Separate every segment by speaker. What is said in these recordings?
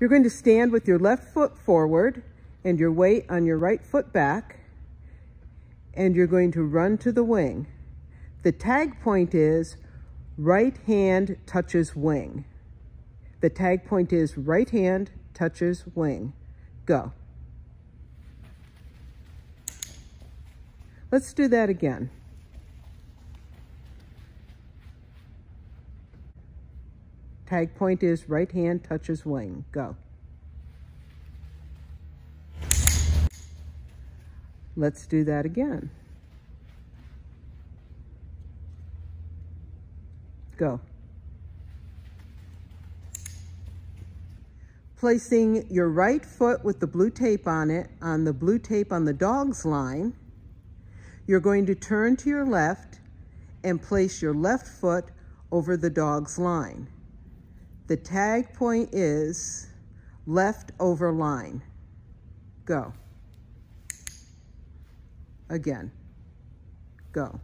Speaker 1: You're going to stand with your left foot forward and your weight on your right foot back, and you're going to run to the wing. The tag point is right hand touches wing. The tag point is right hand touches wing. Go. Let's do that again. Tag point is right hand touches wing. Go. Let's do that again. Go. Placing your right foot with the blue tape on it on the blue tape on the dog's line, you're going to turn to your left and place your left foot over the dog's line. The tag point is left over line. Go. Again. Go.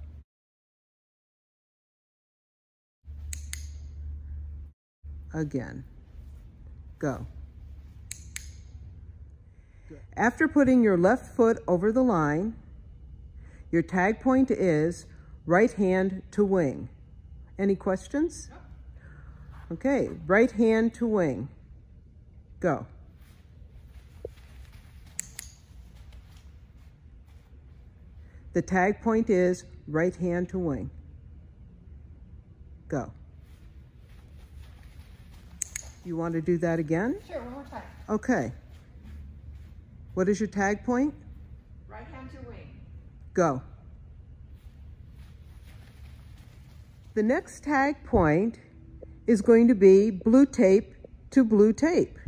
Speaker 1: Again. Go. After putting your left foot over the line, your tag point is right hand to wing. Any questions? Okay, right hand to wing. Go. The tag point is right hand to wing. Go. You want to do that again?
Speaker 2: Sure, one more time.
Speaker 1: Okay. What is your tag point?
Speaker 2: Right hand to wing.
Speaker 1: Go. The next tag point is going to be blue tape to blue tape.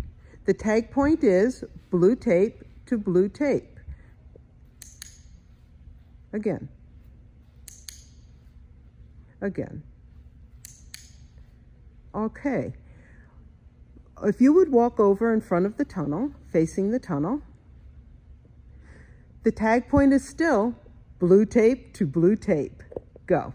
Speaker 1: The tag point is blue tape to blue tape. Again. Again. Okay. If you would walk over in front of the tunnel, facing the tunnel, the tag point is still blue tape to blue tape. Go.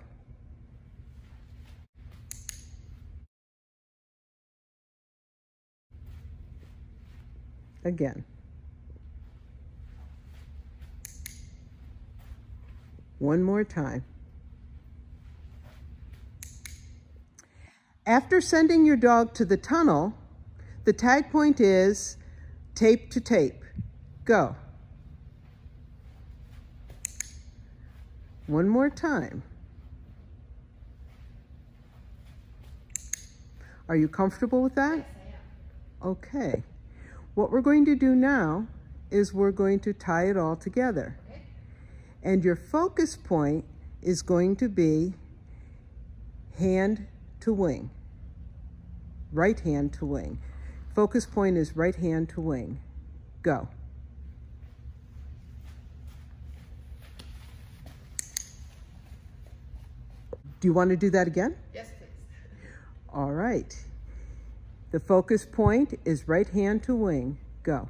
Speaker 1: Again. One more time. After sending your dog to the tunnel, the tag point is tape to tape. Go. One more time. Are you comfortable with that?
Speaker 2: Yes, I am.
Speaker 1: Okay. What we're going to do now is we're going to tie it all together. And your focus point is going to be hand to wing. Right hand to wing. Focus point is right hand to wing. Go. Do you want to do that again?
Speaker 2: Yes, please.
Speaker 1: All right. The focus point is right hand to wing. Go.